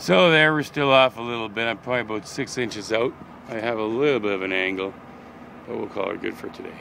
So there, we're still off a little bit. I'm probably about six inches out. I have a little bit of an angle, but we'll call it good for today.